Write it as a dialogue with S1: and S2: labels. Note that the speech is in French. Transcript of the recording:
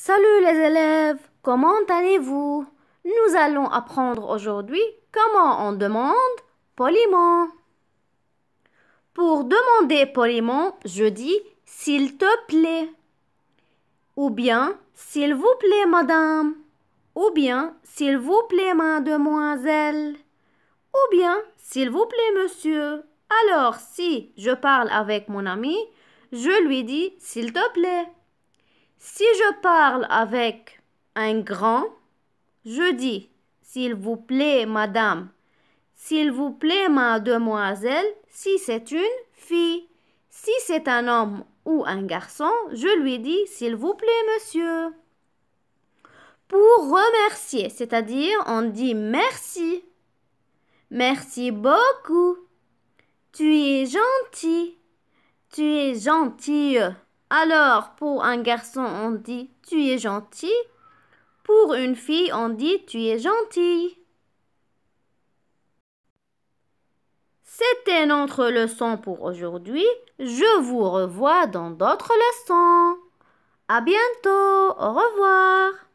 S1: Salut les élèves, comment allez-vous? Nous allons apprendre aujourd'hui comment on demande poliment. Pour demander poliment, je dis s'il te plaît. Ou bien s'il vous plaît, madame. Ou bien s'il vous plaît, mademoiselle. Ou bien s'il vous plaît, monsieur. Alors, si je parle avec mon ami, je lui dis s'il te plaît. Si je parle avec un grand, je dis S'il vous plaît, madame. S'il vous plaît, mademoiselle, si c'est une fille. Si c'est un homme ou un garçon, je lui dis S'il vous plaît, monsieur. Pour remercier, c'est-à-dire on dit merci. Merci beaucoup. Tu es gentil. Tu es gentille. Alors, pour un garçon, on dit tu es gentil. Pour une fille, on dit tu es gentille. C'était notre leçon pour aujourd'hui. Je vous revois dans d'autres leçons. À bientôt. Au revoir.